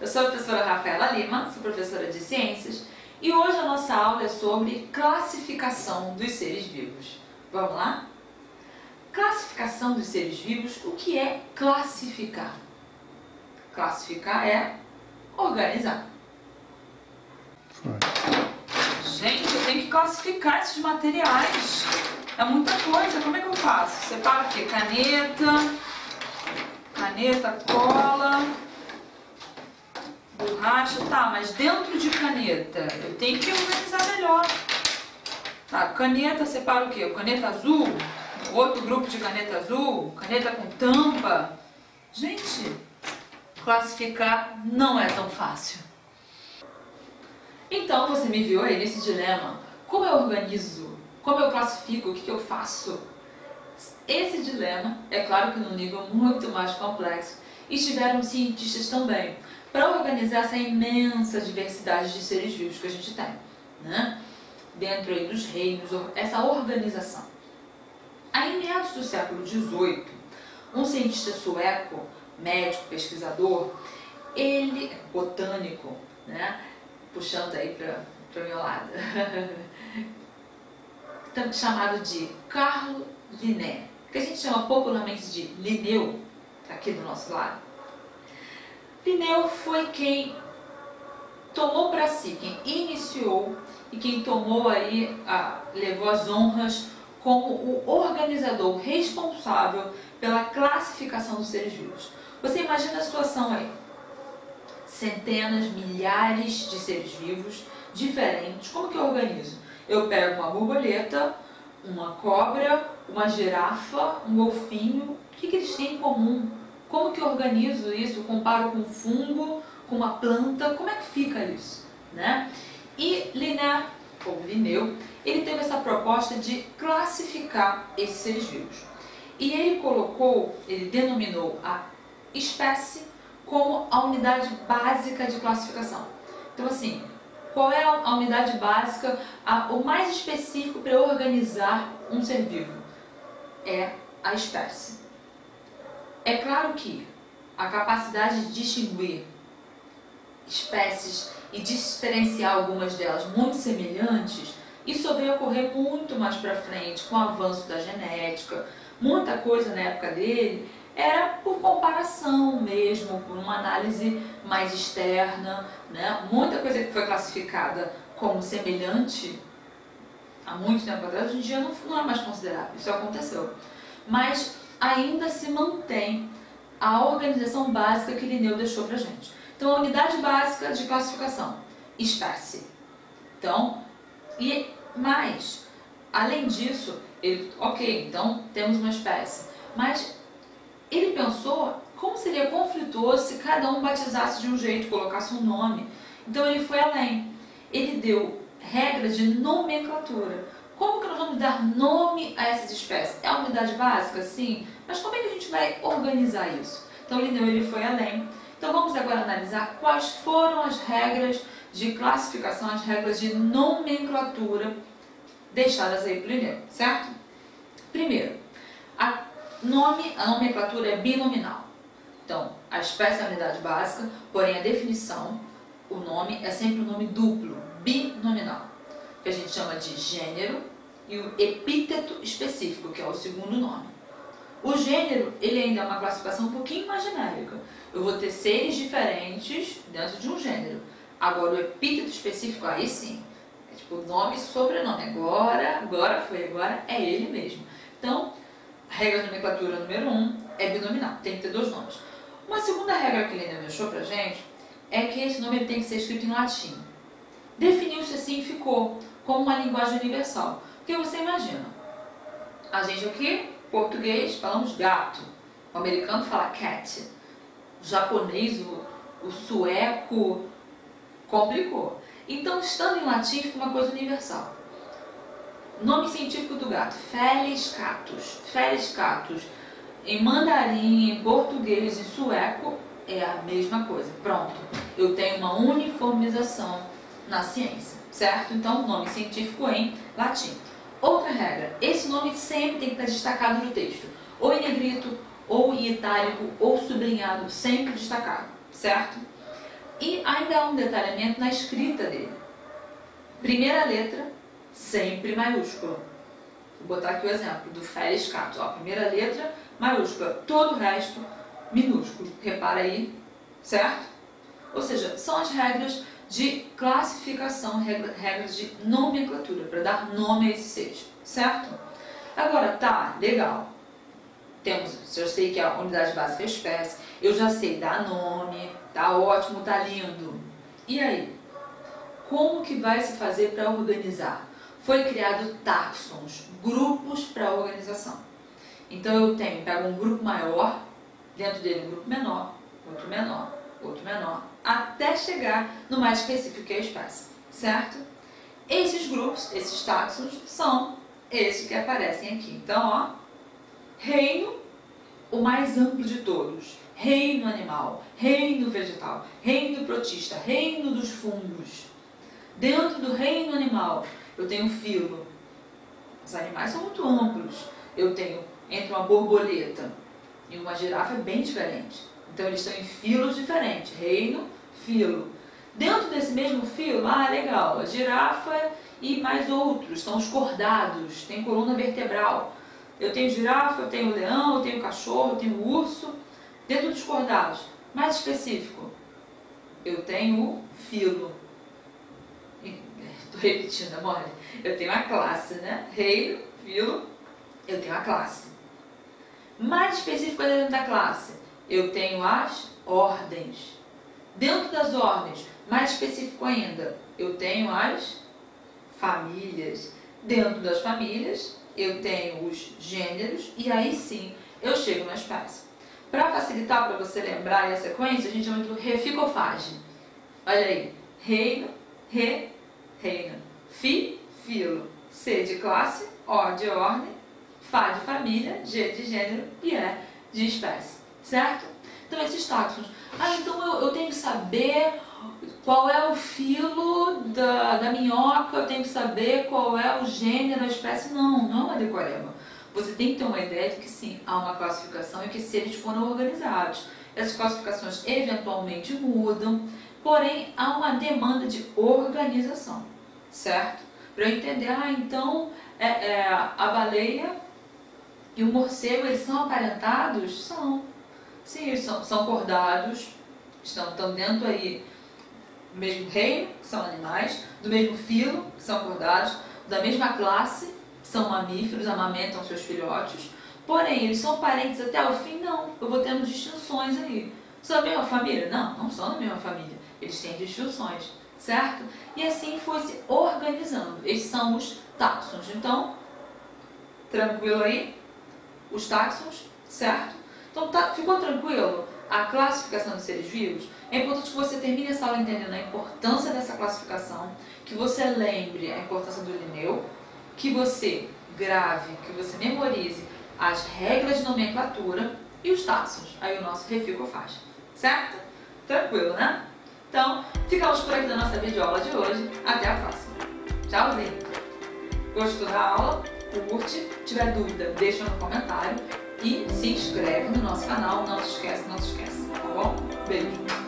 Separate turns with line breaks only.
Eu sou a professora Rafaela Lima, sou professora de ciências e hoje a nossa aula é sobre classificação dos seres vivos. Vamos lá? Classificação dos seres vivos, o que é classificar? Classificar é organizar. Gente, eu tenho que classificar esses materiais. É muita coisa. Como é que eu faço? Separo aqui caneta, caneta, cola, borracha. Tá, mas dentro de caneta eu tenho que organizar melhor. Tá, caneta, separo o quê? Caneta azul, outro grupo de caneta azul, caneta com tampa. Gente, classificar não é tão fácil. Então você me viu aí nesse dilema. Como eu organizo? Como eu classifico? O que, que eu faço? Esse dilema, é claro que num nível muito mais complexo, estiveram cientistas também, para organizar essa imensa diversidade de seres vivos que a gente tem, né? dentro aí dos reinos, essa organização. Aí, em meados do século XVIII, um cientista sueco, médico, pesquisador, ele, botânico, né? puxando aí para o meu lado, chamado de Carlo Linné, que a gente chama popularmente de Linneu, aqui do nosso lado. Linneu foi quem tomou para si, quem iniciou e quem tomou aí, a, levou as honras como o organizador responsável pela classificação dos seres vivos. Você imagina a situação aí centenas, milhares de seres vivos diferentes. Como que eu organizo? Eu pego uma borboleta, uma cobra, uma girafa, um golfinho. O que, que eles têm em comum? Como que eu organizo isso? Eu comparo com fungo, com uma planta. Como é que fica isso? Né? E Linné, ou Linneu, ele teve essa proposta de classificar esses seres vivos. E ele colocou, ele denominou a espécie como a unidade básica de classificação. Então, assim, qual é a unidade básica, a, o mais específico para organizar um ser vivo? É a espécie. É claro que a capacidade de distinguir espécies e diferenciar algumas delas muito semelhantes, isso veio ocorrer muito mais para frente, com o avanço da genética. Muita coisa na época dele era por comparação mesmo, por uma análise mais externa, né? Muita coisa que foi classificada como semelhante há muito tempo atrás, hoje em dia não, não é mais considerável, isso aconteceu. Mas ainda se mantém a organização básica que Linneu deixou pra gente. Então, a unidade básica de classificação, espécie. Então, e mais, além disso, ele, ok, então temos uma espécie, mas ele pensou como seria conflituoso se cada um batizasse de um jeito, colocasse um nome. Então ele foi além. Ele deu regras de nomenclatura. Como que nós vamos dar nome a essas espécies? É a unidade básica? Sim. Mas como é que a gente vai organizar isso? Então Linneu ele foi além. Então vamos agora analisar quais foram as regras de classificação, as regras de nomenclatura deixadas aí por Linneu, certo? Primeiro, a Nome, a nomenclatura é binominal. Então, a espécie é a unidade básica, porém a definição, o nome é sempre um nome duplo, binominal, que a gente chama de gênero e o epíteto específico, que é o segundo nome. O gênero, ele ainda é uma classificação um pouquinho mais genérica. Eu vou ter seres diferentes dentro de um gênero. Agora, o epíteto específico, aí sim, é tipo nome e sobrenome. Agora, agora foi, agora é ele mesmo. Então, regra nomenclatura número 1 um, é binominal, tem que ter dois nomes. Uma segunda regra que ainda deixou pra gente é que esse nome tem que ser escrito em latim. Definiu-se assim e ficou como uma linguagem universal. Porque você imagina, a gente aqui, português, falamos gato, o americano fala cat, o japonês, o, o sueco, complicou. Então, estando em latim, fica uma coisa universal. Nome científico do gato, Felis catus. Felis catus. Em mandarim, em português e sueco é a mesma coisa. Pronto. Eu tenho uma uniformização na ciência, certo? Então, nome científico em latim. Outra regra, esse nome sempre tem que estar destacado no texto, ou em negrito, ou em itálico, ou sublinhado, sempre destacado, certo? E ainda há um detalhamento na escrita dele. Primeira letra, sempre maiúscula. Vou botar aqui o exemplo do Félix Cato. Ó, primeira letra, maiúscula. Todo o resto, minúsculo. Repara aí, certo? Ou seja, são as regras de classificação, regras de nomenclatura, para dar nome a esse seja, certo? Agora, tá, legal. Temos, eu sei que a unidade básica é espécie, eu já sei dar nome, tá ótimo, tá lindo. E aí? Como que vai se fazer para organizar? Foi criado taxons, grupos para organização. Então eu tenho, pego um grupo maior, dentro dele um grupo menor, outro menor, outro menor, até chegar no mais específico que é a espécie, certo? Esses grupos, esses táxons, são esses que aparecem aqui. Então, ó, reino, o mais amplo de todos. Reino animal, reino vegetal, reino protista, reino dos fungos. Dentro do reino animal, eu tenho filo. Os animais são muito amplos. Eu tenho entre uma borboleta e uma girafa é bem diferente. Então eles estão em filos diferentes, reino, filo. Dentro desse mesmo filo, ah, legal, a girafa e mais outros, são os cordados, tem coluna vertebral. Eu tenho girafa, eu tenho leão, eu tenho cachorro, eu tenho urso. Dentro dos cordados, mais específico, eu tenho filo. Repetindo, amor. Eu tenho a classe, né? Reino, filo, eu tenho a classe. Mais específico dentro da classe, eu tenho as ordens. Dentro das ordens, mais específico ainda, eu tenho as famílias. Dentro das famílias, eu tenho os gêneros e aí sim eu chego na espécie. Para facilitar para você lembrar a sequência, a gente chama de reficofagem. Olha aí, reino, re, reina, fi, filo, C de classe, O de ordem, Fá de família, G de gênero e E de espécie certo? Então, esses taxons. Ah, então eu, eu tenho que saber qual é o filo da, da minhoca, eu tenho que saber qual é o gênero, a espécie. Não, não é uma. Você tem que ter uma ideia de que sim, há uma classificação e que se eles foram organizados. Essas classificações eventualmente mudam, porém há uma demanda de organização, certo? Para entender, ah, então é, é, a baleia e o morcego, eles são aparentados? São. Sim, eles são, são cordados, estão, estão dentro aí do mesmo reino, que são animais, do mesmo filo, que são cordados, da mesma classe, são mamíferos, amamentam seus filhotes. Porém, eles são parentes até o fim? Não. Eu vou tendo distinções aí. Da mesma família? Não, não são da mesma família. Eles têm distinções, certo? E assim foi se organizando. Esses são os táxons. Então, tranquilo aí? Os táxons, certo? Então, tá, ficou tranquilo? A classificação de seres vivos, é importante que você termine essa aula entendendo a importância dessa classificação, que você lembre a importância do Linneu, que você grave, que você memorize as regras de nomenclatura e os taxos. Aí o nosso refico faz. Certo? Tranquilo, né? Então, ficamos por aqui na nossa videoaula de hoje. Até a próxima. Tchauzinho! Gostou da aula? Curte. Tiver dúvida, deixa no comentário e se inscreve no nosso canal. Não se esquece, não se esquece, tá bom? Beijo!